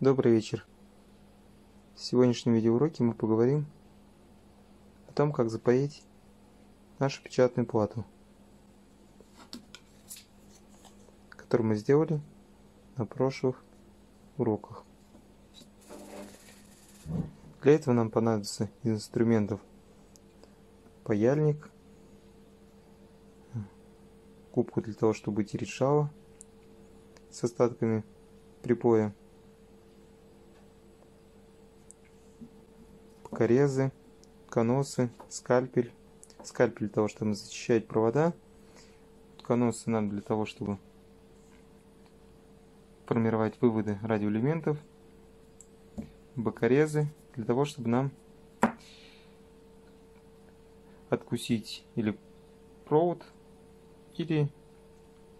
Добрый вечер. В сегодняшнем видеоуроке мы поговорим о том, как запаять нашу печатную плату, которую мы сделали на прошлых уроках. Для этого нам понадобится из инструментов паяльник, губку для того, чтобы тереть шало с остатками припоя, покорезы, коносы, скальпель. Скальпель для того, чтобы зачищать провода. Коносы нам для того, чтобы формировать выводы радиоэлементов. Бокорезы для того, чтобы нам откусить или провод, или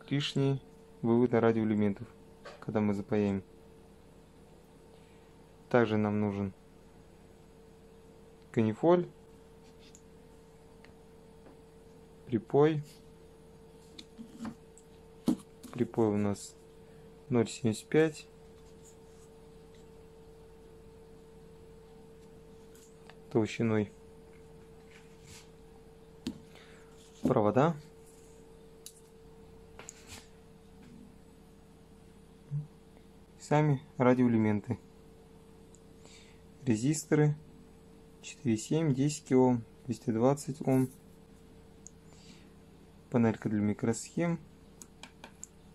лишние выводы радиоэлементов, когда мы запаяем. Также нам нужен канифоль, припой. Припой у нас 0,75. толщиной провода. Сами радиоэлементы. Резисторы 4,7, 10 кОм, 220 Ом. Панелька для микросхем.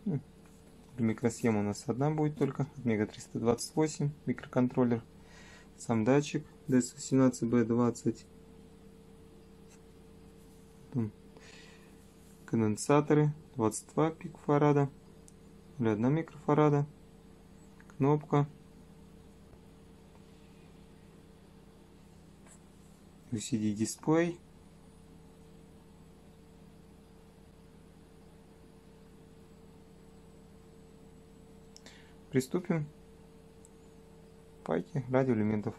Для микросхем у нас одна будет только. Мега 328 микроконтроллер. Сам датчик DS18B20. Конденсаторы 22 пикофарада. 0,1 микрофарада. Кнопка. LCD дисплей. Приступим к пайке радиоэлементов.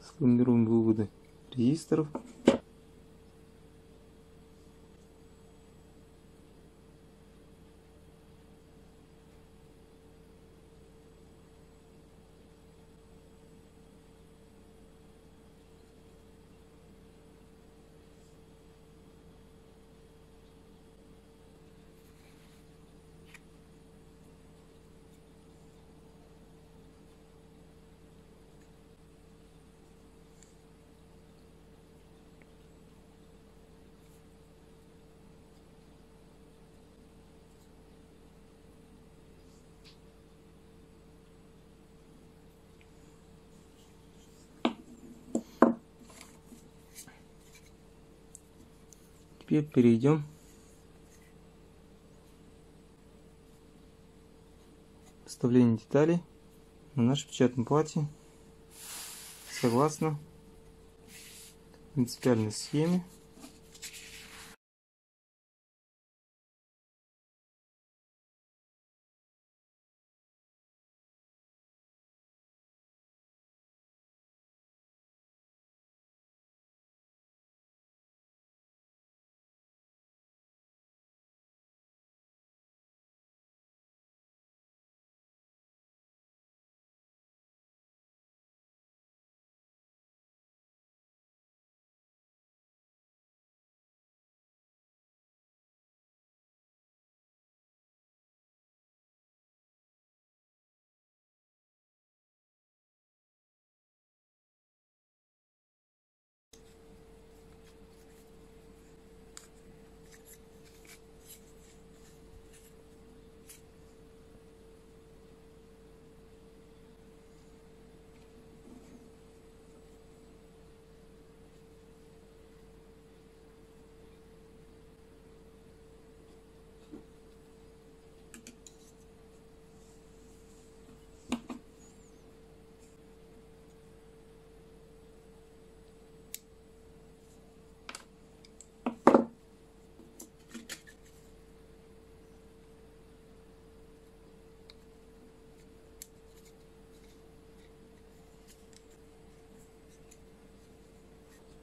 Сформируем выводы резисторов. Теперь перейдем. К вставлению деталей на нашей печатной плате согласно принципиальной схеме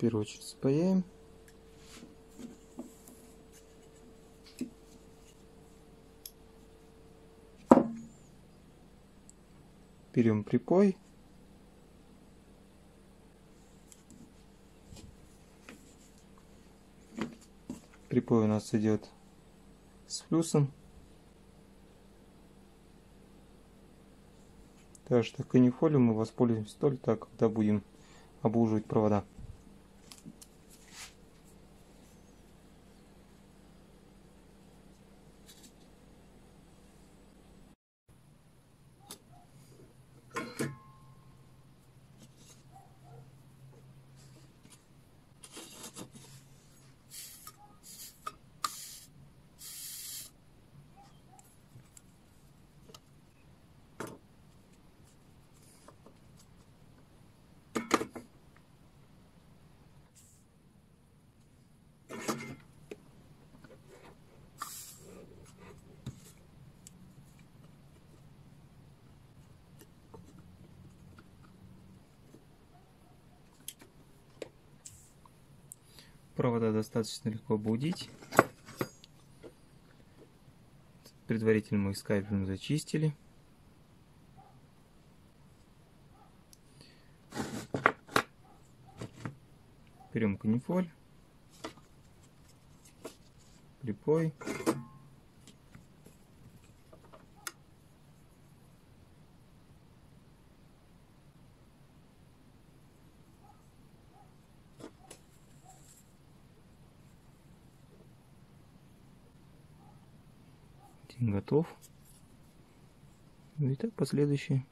первую очередь спаяем. Берем припой. Припой у нас идет с плюсом. Так что канифолью мы воспользуемся только когда будем обуживать провода. Провода достаточно легко обудить. Предварительно мы их скальпелем зачистили. Берем канифоль, припой. Готов. И так последующие.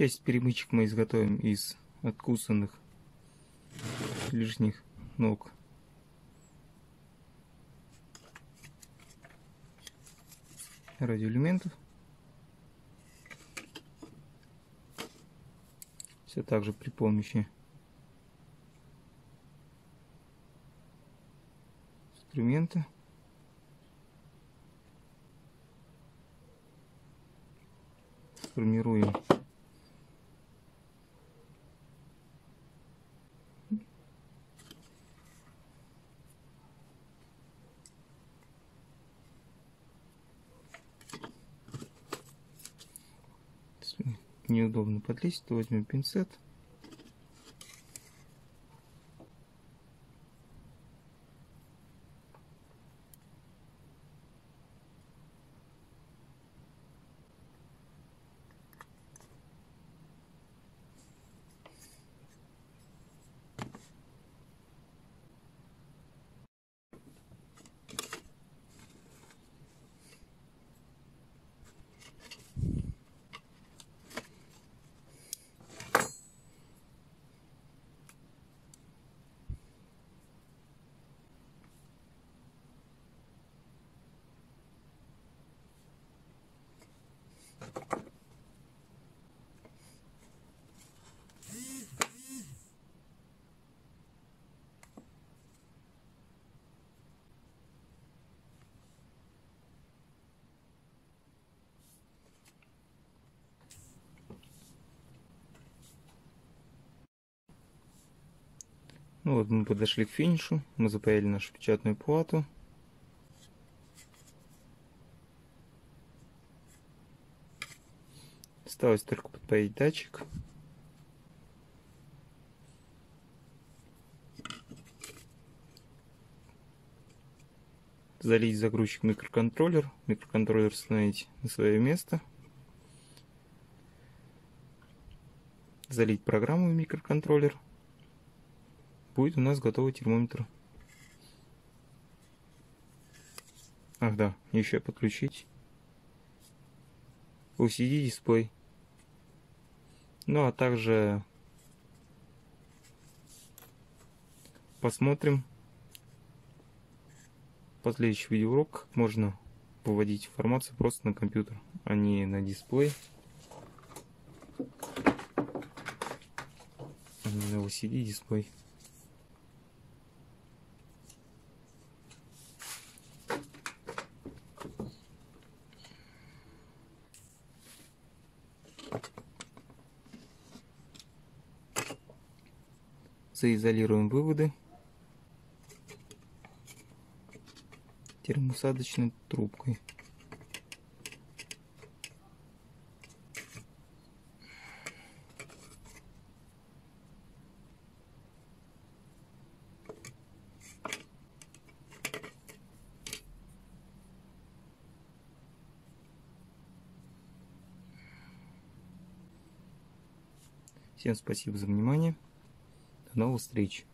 Часть перемычек мы изготовим из откусанных лишних ног. радиоэлементов. Все так же при помощи инструмента. Формируем неудобно подлезть, то возьмем пинцет. Ну вот мы подошли к финишу, мы запаяли нашу печатную плату. Осталось только подпаять датчик. Залить загрузчик микроконтроллер. Микроконтроллер установить на свое место. Залить программу в микроконтроллер будет у нас готовый термометр. Ах да, еще подключить LCD дисплей. Ну а также посмотрим последующий видеоурок. Можно выводить информацию просто на компьютер, а не на дисплей. А не на LCD дисплей. Заизолируем выводы термосадочной трубкой. Всем спасибо за внимание. До новых встреч.